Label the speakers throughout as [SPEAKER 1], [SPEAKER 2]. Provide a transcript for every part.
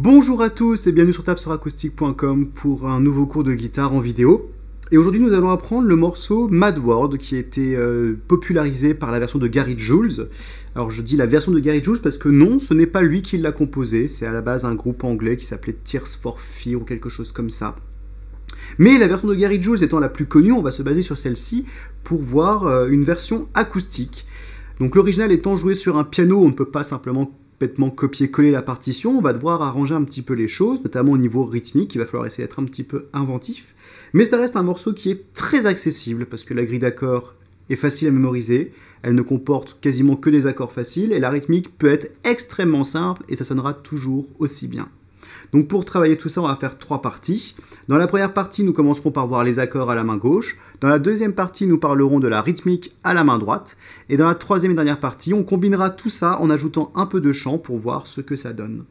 [SPEAKER 1] Bonjour à tous et bienvenue sur tapsoracoustique.com pour un nouveau cours de guitare en vidéo. Et aujourd'hui nous allons apprendre le morceau Mad World qui a été euh, popularisé par la version de Gary Jules. Alors je dis la version de Gary Jules parce que non, ce n'est pas lui qui l'a composé, c'est à la base un groupe anglais qui s'appelait Tears for Fear ou quelque chose comme ça. Mais la version de Gary Jules étant la plus connue, on va se baser sur celle-ci pour voir euh, une version acoustique. Donc l'original étant joué sur un piano, on ne peut pas simplement complètement copier-coller la partition, on va devoir arranger un petit peu les choses, notamment au niveau rythmique, il va falloir essayer d'être un petit peu inventif. Mais ça reste un morceau qui est très accessible, parce que la grille d'accords est facile à mémoriser, elle ne comporte quasiment que des accords faciles, et la rythmique peut être extrêmement simple, et ça sonnera toujours aussi bien. Donc pour travailler tout ça, on va faire trois parties. Dans la première partie, nous commencerons par voir les accords à la main gauche. Dans la deuxième partie, nous parlerons de la rythmique à la main droite. Et dans la troisième et dernière partie, on combinera tout ça en ajoutant un peu de chant pour voir ce que ça donne.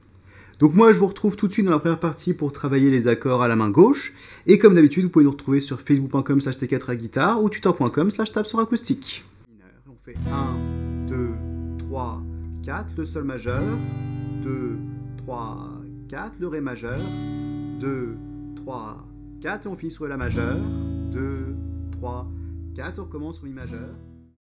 [SPEAKER 1] Donc moi, je vous retrouve tout de suite dans la première partie pour travailler les accords à la main gauche. Et comme d'habitude, vous pouvez nous retrouver sur facebook.com slash t4 à guitare ou twitter.com slash tab sur acoustique. On fait 1, 2, 3, 4, le sol majeur, 2, 3, 4, le ré majeur, 2, 3, 4, et on finit sur la majeure, 2, 3, 4, on recommence sur mi majeur.